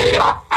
Russia!